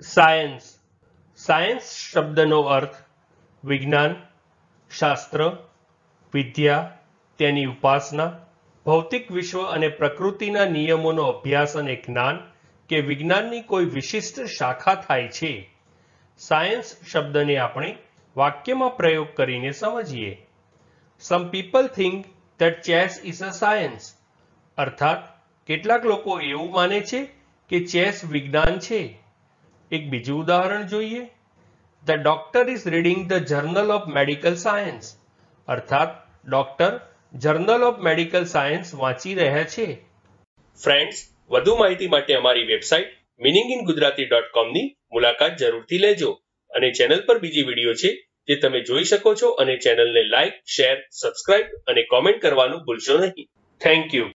Science science શબ્દનો અર્થ વિજ્ઞાન, શાસ્ત્ર, વિદ્યા, તેની ઉપાસના, ભૌતિક વિશ્વ અને પ્રકૃતિના નિયમોનો અભ્યાસ અને જ્ઞાન કે વિજ્ઞાનની કોઈ વિશિષ્ટ શાખા થાય છે. સાયન્સ શબ્દને આપણે વાક્યમાં પ્રયોગ કરીને સમજીએ. Some people think that chess is a science અર્થાત, કેટલાક લોકો એવું માને છે કે ચેસ વિજ્ઞાન છે. એક બીજું ઉદાહરણ જોઈએ. The doctor is reading the journal of medical science અર્થાત doctor journal of medical science વાંચી રહ્યા છે. ફ્રેન્ડ્સ વધુ માહિતી માટે અમારી website meaning in Gujarati dot કોમની મુલાકાત જરૂરથી લેજો અને ચેનલ પર બીજી વીડિયો છે જે તમે જોઈ શકો છો અને ચેનલને લાઇક શેર સબસ્ક્રાઇબ અને કોમેન્ટ કરવાનું ભૂલશો નહીં. Thank you